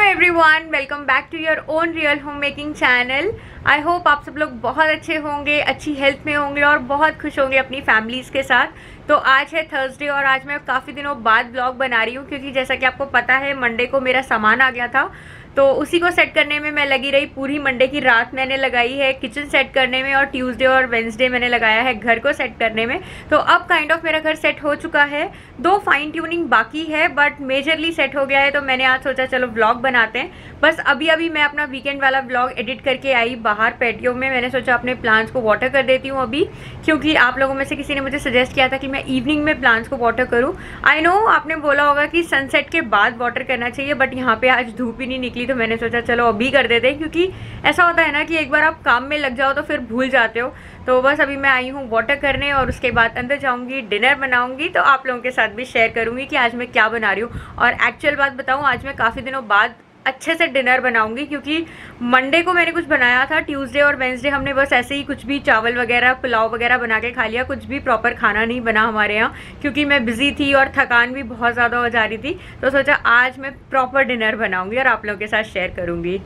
Everyone welcome back to your own real home making channel I hope आप सब लोग बहुत अच्छे होंगे, अच्छी हेल्थ में होंगे और बहुत खुश होंगे अपनी फैमिलीज़ के साथ। तो आज है थर्सडे और आज मैं काफ़ी दिनों बाद ब्लॉग बना रही हूँ क्योंकि जैसा कि आपको पता है मंडे को मेरा सामान आ गया था। तो उसी को सेट करने में मैं लगी रही पूरी मंडे की रात मैंने लगाई है किचन सेट करने में और ट्यूसडे और वेंसडे मैंने लगाया है घर को सेट करने में। तो अब काइंड ऑफ़ मेरा घर सेट हो चुका है। दो फाइन ट्यूनिंग बाकी है बट मेजरली सेट हो गया है तो मैंने आज सोचा चलो ब्लॉग बनाते हैं। बस अभी अभी मैं अपना वीकेंड वाला ब्लॉग एडिट करके आई बाहर पेटियो में। मैंने सोचा अपने प्लांट्स को वाटर कर देती हूँ अभी, क्योंकि आप लोगों में से किसी ने मुझे सजेस्ट किया था कि मैं इवनिंग में प्लांट्स को वाटर करूँ। आई नो आपने बोला होगा कि सनसेट के बाद वाटर करना चाहिए बट यहाँ पर आज धूप ही नहीं निकली। तो मैंने सोचा, चलो, अभी कर देते क्योंकि ऐसा होता है ना कि एक बार आप काम में लग जाओ तो फिर भूल जाते हो। तो बस अभी मैं आई हूँ वाटर करने और उसके बाद अंदर जाऊँगी डिनर बनाऊँगी तो आप लोगों के साथ भी शेयर करूँगी कि आज मैं क्या बना रही हूँ। और एक्चुअल बात बताऊँ, आज मैं काफ़ी दिनों बाद अच्छे से डिनर बनाऊँगी, क्योंकि मंडे को मैंने कुछ बनाया था, ट्यूसडे और वेंसडे हमने बस ऐसे ही कुछ भी चावल वगैरह, पुलाव वगैरह बना के खा लिया, कुछ भी प्रॉपर खाना नहीं बना हमारे यहाँ, क्योंकि मैं बिज़ी थी और थकान भी बहुत ज़्यादा हो जा रही थी तो सोचा आज मैं प्रॉपर डिनर बनाऊँगी और आप लोगों के साथ शेयर करूँगी।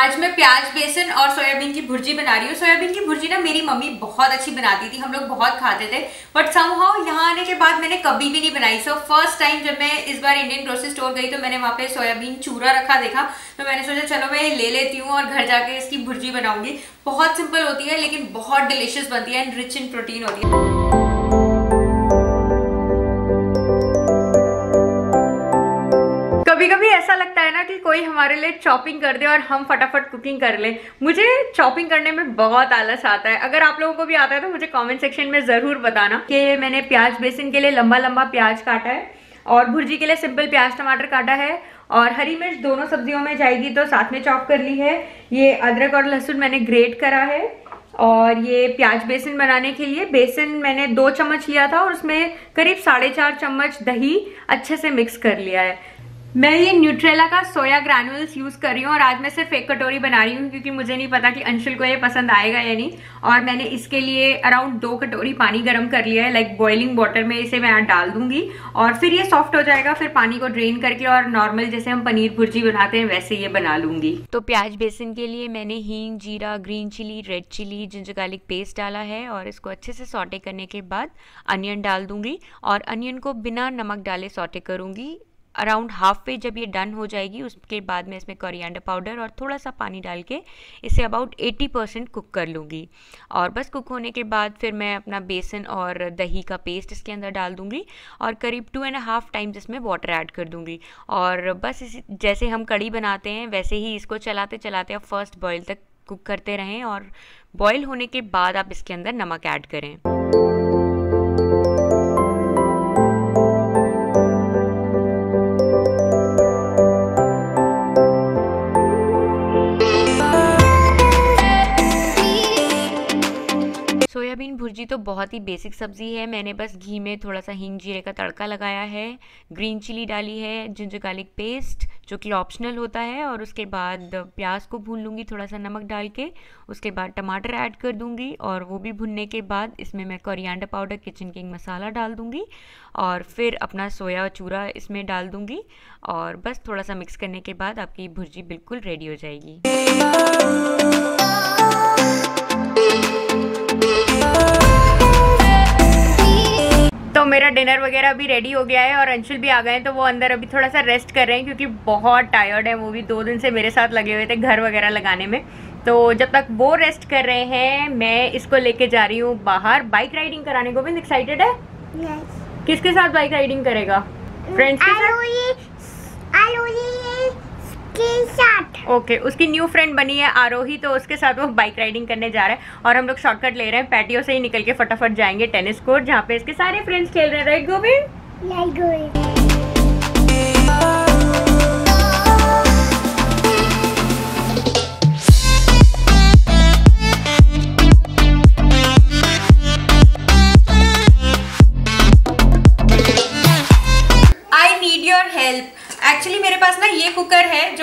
प्याज, बेसन और सोयाबीन की भुर्जी बना रही हूँ। सोयाबीन की भुर्जी ना मेरी मम्मी बहुत अच्छी बनाती थी। हम लोग बहुत खाते थे। बट समहाउ यहाँ आने के बाद मैंने कभी भी नहीं बनाई। सो फ़र्स्ट टाइम जब मैं इस बार इंडियन ग्रोसरी स्टोर गई तो मैंने वहाँ पे सोयाबीन चूरा रखा देखा। तो मैंने सोचा, चलो मैं ले लेती हूँ और घर जाके इसकी भुर्जी बनाऊँगी। बहुत सिंपल होती है, लेकिन बहुत डिलिशियस बनती है एंड रिच इन प्रोटीन होती है। कि कोई हमारे लिए चॉपिंग कर दे और हम फटाफट कुकिंग कर लें। मुझे चॉपिंग करने में बहुत आलस आता है। अगर आप लोगों को भी आता है तो मुझे कमेंट सेक्शन में ज़रूर बताना कि मैंने प्याज बेसन के लिए लंबा लंबा प्याज काटा है और भुर्जी के लिए सिंपल प्याज टमाटर काटा है और हरी मिर्च दोनों सब्जियों में जाएगी तो साथ में चॉप कर ली है। ये अदरक और लहसुन मैंने ग्रेट करा है और ये प्याज बेसन बनाने के लिए बेसन मैंने दो चम्मच लिया था और उसमें करीब साढ़े चार चम्मच दही अच्छे से मिक्स कर लिया है। मैं ये न्यूट्रेला का सोया ग्रैनुअल्स यूज़ कर रही हूँ और आज मैं सिर्फ़ एक कटोरी बना रही हूँ क्योंकि मुझे नहीं पता कि अंशुल को ये पसंद आएगा या नहीं। और मैंने इसके लिए अराउंड दो कटोरी पानी गर्म कर लिया है लाइक बॉइलिंग वाटर में इसे मैं डाल दूँगी। और फिर ये सॉफ्ट हो जाएगा, फिर पानी को ड्रेन करके और नॉर्मल जैसे हम पनीर भुर्जी बनाते हैं, वैसे ये बना लूँगी। तो प्याज बेसन के लिए मैंने हींग, जीरा green chilli red chilli ginger garlic paste डाला है और इसको अच्छे से सॉटे करने के बाद अनियन डाल दूँगी। और अनियन को बिना नमक डाले सॉटे करूँगी। अराउंड हाफ़ वे जब ये डन हो जाएगी, उसके बाद मैं इसमें कोरिएंडर पाउडर और थोड़ा सा पानी डाल के इसे अबाउट 80 परसेंट कुक कर लूँगी। और बस कुक होने के बाद फिर मैं अपना बेसन और दही का पेस्ट इसके अंदर डाल दूँगी और करीब टू एंड हाफ़ टाइम्स इसमें वाटर ऐड कर दूँगी। और बस इस, जैसे हम कड़ी बनाते हैं, वैसे ही इसको चलाते चलाते आप फ़र्स्ट बॉयल तक कुक करते रहें और बॉयल होने के बाद आप इसके अंदर नमक ऐड करें। तो बहुत ही बेसिक सब्ज़ी है। मैंने बस घी में थोड़ा सा हींग, जीरे का तड़का लगाया है। ग्रीन चिली डाली है जिंजर गार्लिक पेस्ट जो कि ऑप्शनल होता है और उसके बाद प्याज को भून लूँगी थोड़ा सा नमक डाल के। उसके बाद टमाटर ऐड कर दूँगी और वो भी भुनने के बाद इसमें मैं कोरिएंडर पाउडर किचन किंग मसाला डाल दूँगी और फिर अपना सोया चूरा इसमें डाल दूँगी और बस थोड़ा सा मिक्स करने के बाद आपकी भुर्जी बिल्कुल रेडी हो जाएगी। मेरा डिनर वगैरह भी रेडी हो गया है और अंशुल भी आ गए हैं तो वो अंदर अभी थोड़ा सा रेस्ट कर रहे हैं क्योंकि बहुत टायर्ड है वो भी दो दिन से मेरे साथ लगे हुए थे घर वगैरह लगाने में। तो जब तक वो रेस्ट कर रहे हैं मैं इसको लेके जा रही हूँ बाहर। बाइक राइडिंग कराने को भी एक्साइटेड है? Yes. किसके साथ बाइक राइडिंग करेगा? फ्रेंड्स के साथ? के साथ। ओके okay, उसकी न्यू फ्रेंड बनी है आरोही तो उसके साथ वो बाइक राइडिंग करने जा रहा है और हम लोग शॉर्टकट ले रहे हैं पैटियो से ही निकल के फटाफट जाएँगे टेनिस कोर्ट जहाँ पे इसके सारे फ्रेंड्स खेल रहे हैं। राइट गोविंद गोविंद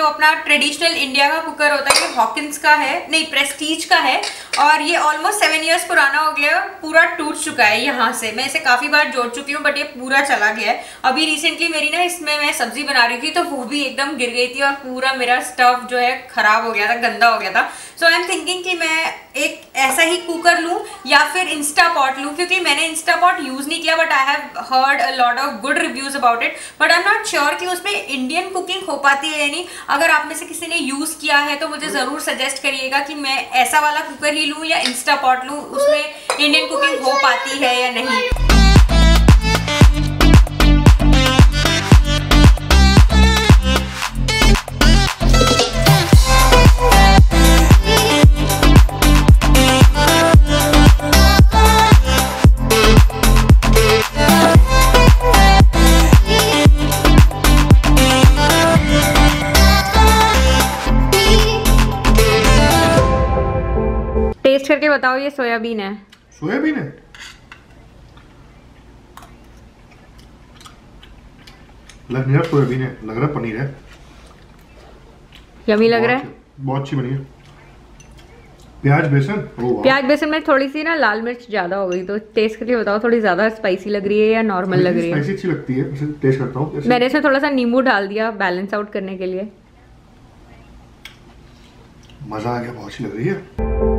अपना ट्रेडिशनल इंडिया का कुकर होता है, ये हॉकिंस का है, नहीं प्रेस्टीज का है और ये ऑलमोस्ट सेवन इयर्स पुराना हो गया, पूरा टूट चुका है यहाँ से। मैं इसे काफ़ी बार जोड़ चुकी हूँ बट ये पूरा चला गया है। अभी रिसेंटली मेरी ना इसमें मैं सब्ज़ी बना रही थी तो वो भी एकदम गिर गई थी और पूरा मेरा स्टफ़ जो है खराब हो गया था, गंदा हो गया था। सो आई एम थिंकिंग कि मैं एक ऐसा ही कुकर लूँ या फिर इंस्टा पॉट लूँ, क्योंकि मैंने इंस्टा पॉट यूज़ नहीं किया but I have heard a lot of good reviews about it but I am not sure कि उसमें इंडियन कुकिंग हो पाती है या नहीं। अगर आप में से किसी ने यूज़ किया है तो मुझे ज़रूर सजेस्ट करिएगा कि मैं ऐसा वाला कुकर ही लूँ या इंस्टा पॉट लूँ उसमें इंडियन कुकिंग हो पाती है या नहीं? करके बताओ ये सोयाबीन है। सोयाबीन है? लग नहीं रहा सोयाबीन है लग रहा पनीर है। यमी लग रहा है। बहुत- अच्छी बनी है। प्याज बेसन? प्याज बेसन में थोड़ी सी ना लाल मिर्च ज़्यादा हो गई तो टेस्ट करके बताओ थोड़ी ज़्यादा स्पाइसी लग रही है या नॉर्मल लग रही है? स्पाइसी अच्छी लगती है टेस्ट करता हूँ। मैंने इसमें थोड़ा सा नींबू डाल दिया बैलेंस आउट करने के लिए। मज़ा आ गया बहुत अच्छी लग रही है।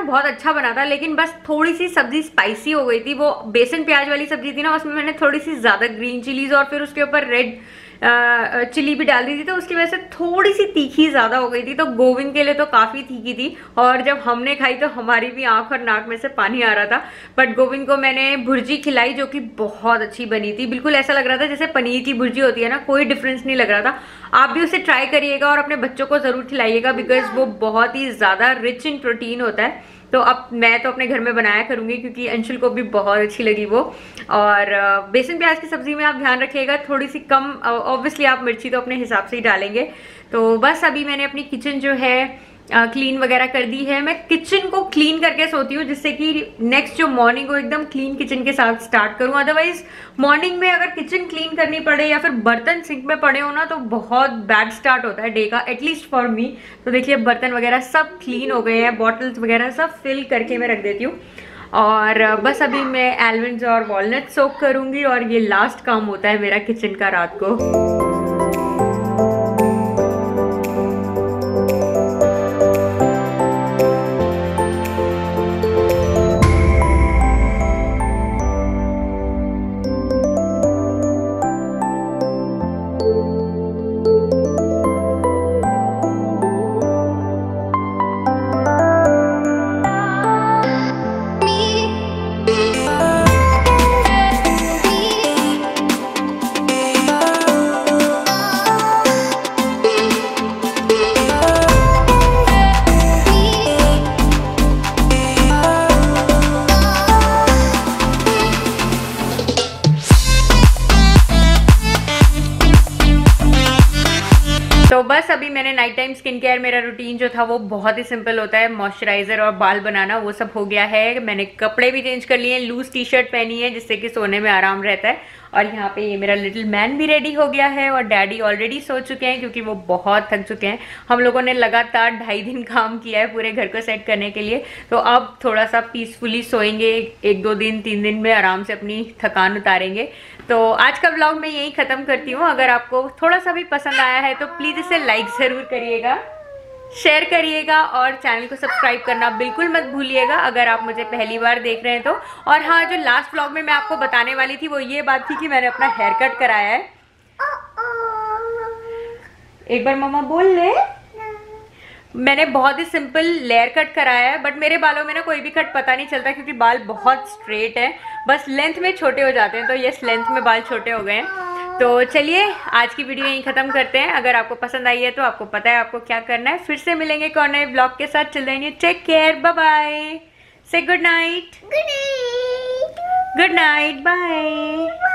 ना बहुत अच्छा बना था, लेकिन बस थोड़ी सी सब्ज़ी स्पाइसी हो गई थी, वो बेसन प्याज वाली सब्ज़ी थी ना, उसमें मैंने थोड़ी सी ज़्यादा ग्रीन चिलीज और फिर उसके ऊपर रेड चिली भी डाल दी थी तो उसकी वजह से थोड़ी सी तीखी ज़्यादा हो गई थी तो गोविंद के लिए तो काफ़ी तीखी थी, और जब हमने खाई तो हमारी भी आँख और नाक में से पानी आ रहा था बट गोविंद को मैंने भुर्जी खिलाई जो कि बहुत अच्छी बनी थी, बिल्कुल ऐसा लग रहा था जैसे पनीर की भुर्जी होती है ना, कोई डिफरेंस नहीं लग रहा था, आप भी उसे ट्राई करिएगा और अपने बच्चों को ज़रूर खिलाइएगा बिकॉज़ वो बहुत ही ज़्यादा रिच इन प्रोटीन होता है तो अब मैं तो अपने घर में बनाया करूँगी क्योंकि अंशुल को भी बहुत अच्छी लगी वो। और बेसन प्याज की सब्ज़ी में आप ध्यान रखिएगा, थोड़ी सी कम ऑब्वियसली आप मिर्ची तो अपने हिसाब से ही डालेंगे। तो बस अभी मैंने अपनी किचन जो है क्लीन वगैरह कर दी है। मैं किचन को क्लीन करके सोती हूँ, जिससे कि नेक्स्ट जो मॉर्निंग हो एकदम क्लीन किचन के साथ स्टार्ट करूँ। अदरवाइज़ मॉर्निंग में अगर किचन क्लीन करनी पड़े या फिर बर्तन सिंक में पड़े हो ना तो बहुत बैड स्टार्ट होता है डे का एटलीस्ट फॉर मी तो देखिए बर्तन वगैरह सब क्लीन हो गए हैं बॉटल्स वगैरह सब फिल करके मैं रख देती हूँ। और बस अभी मैं एलमंड्स और वॉलनट सोक करूँगी और ये लास्ट काम होता है मेरा किचन का रात को। तो बस अभी मैंने नाइट टाइम स्किन केयर मेरा रूटीन जो था वो बहुत ही सिंपल होता है। मॉइस्चराइजर और बाल बनाना, वो सब हो गया है। मैंने कपड़े भी चेंज कर लिए लूज टी शर्ट पहनी है जिससे कि सोने में आराम रहता है। और यहाँ पे ये मेरा लिटिल मैन भी रेडी हो गया है और डैडी ऑलरेडी सो चुके हैं क्योंकि वो बहुत थक चुके हैं। हम लोगों ने लगातार ढाई दिन काम किया है पूरे घर को सेट करने के लिए। तो अब थोड़ा सा पीसफुली सोएँगे, एक दो दिन, तीन दिन में आराम से अपनी थकान उतारेंगे। तो आज का ब्लॉग मैं यही खत्म करती हूँ। अगर आपको थोड़ा सा भी पसंद आया है तो प्लीज़ इसे लाइक ज़रूर करिएगा। शेयर करिएगा और चैनल को सब्सक्राइब करना बिल्कुल मत भूलिएगा। अगर आप मुझे पहली बार देख रहे हैं तो। और हाँ जो लास्ट ब्लॉग में मैं आपको बताने वाली थी, वो ये बात थी कि मैंने अपना हेयर कट कराया है। एक बार मामा बोल ले। मैंने बहुत ही सिंपल लेयर कट कराया है बट मेरे बालों में ना कोई भी कट पता नहीं चलता क्योंकि बाल बहुत स्ट्रेट है। बस लेंथ में छोटे हो जाते हैं तो यस लेंथ में बाल छोटे हो गए हैं। तो चलिए आज की वीडियो यहीं ख़त्म करते हैं। अगर आपको पसंद आई है तो आपको पता है आपको क्या करना है। फिर से मिलेंगे और नए ब्लॉग के साथ। चल रही टेक केयर बाय बाय से good night good night bye